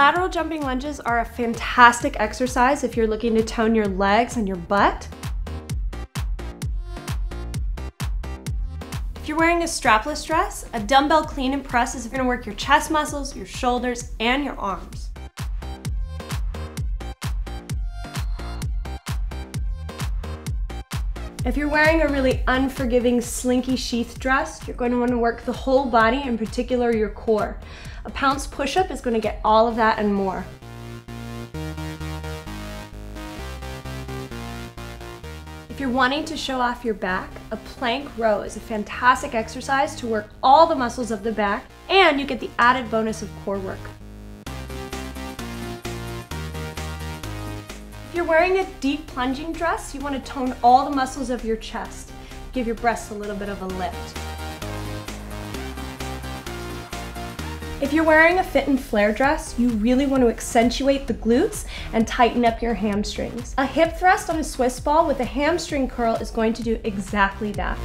Lateral jumping lunges are a fantastic exercise if you're looking to tone your legs and your butt. If you're wearing a strapless dress, a dumbbell clean and press is gonna work your chest muscles, your shoulders, and your arms. If you're wearing a really unforgiving slinky sheath dress, you're going to want to work the whole body, in particular your core. A pounce push-up is going to get all of that and more. If you're wanting to show off your back, a plank row is a fantastic exercise to work all the muscles of the back, and you get the added bonus of core work. If you're wearing a deep plunging dress, you want to tone all the muscles of your chest. Give your breasts a little bit of a lift. If you're wearing a fit and flare dress, you really want to accentuate the glutes and tighten up your hamstrings. A hip thrust on a Swiss ball with a hamstring curl is going to do exactly that.